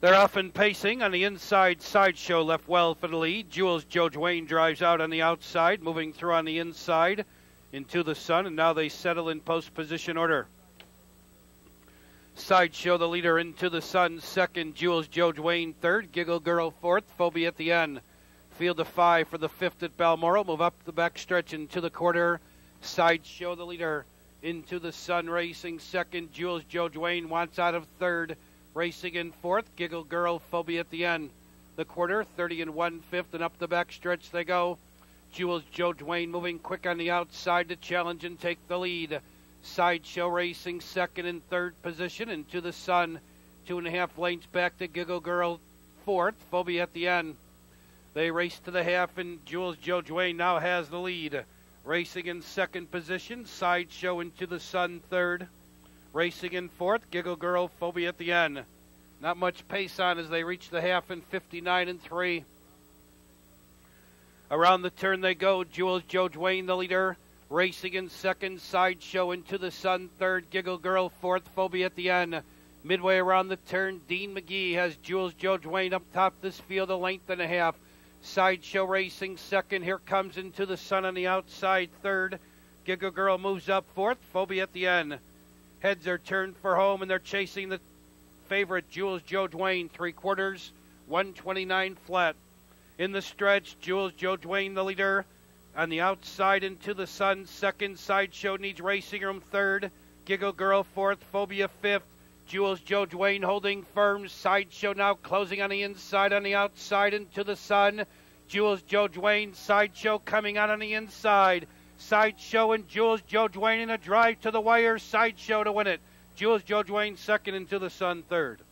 They're off pacing on the inside. Sideshow left well for the lead. Jules Joe Dwayne drives out on the outside, moving through on the inside into the sun, and now they settle in post position order. Sideshow, the leader into the sun, second. Jules Joe Dwayne, third. Giggle Girl, fourth. Phobia at the end. Field of five for the fifth at Balmoral. Move up the backstretch into the quarter. Sideshow, the leader into the sun, racing second. Jules Joe Dwayne wants out of third. Racing in fourth, Giggle Girl, Phobia at the end. The quarter, 30 and one fifth, and up the back stretch they go. Jules Joe Dwayne moving quick on the outside to challenge and take the lead. Sideshow Racing second and third position into the sun. Two and a half lengths back to Giggle Girl fourth. Phobia at the end. They race to the half, and Jules Joe Dwayne now has the lead. Racing in second position. Sideshow into the sun third. Racing in fourth, Giggle Girl, Phobia at the end. Not much pace on as they reach the half in 59 and 3. Around the turn they go. Jules Joe Dwayne, the leader. Racing in second, Sideshow into the sun third, Giggle Girl fourth, Phobia at the end. Midway around the turn, Dean Magee has Jules Joe Dwayne up top this field a length and a half. Sideshow Racing second. Here comes into the sun on the outside third. Giggle Girl moves up fourth, Phobia at the end. Heads are turned for home, and they're chasing the favorite Jules Joe Dwayne, three quarters, 129 flat. In the stretch, Jules Joe Dwayne, the leader. On the outside into the sun, second. Sideshow needs racing room, third. Giggle Girl, fourth. Phobia, fifth. Jules Joe Dwayne holding firm. Sideshow now closing on the inside, on the outside into the sun. Jules Joe Dwayne, Sideshow coming out on the inside. Sideshow and Jules Joe Dwayne in a drive to the wire. Sideshow to win it. Jules Joe Dwayne second into the sun third.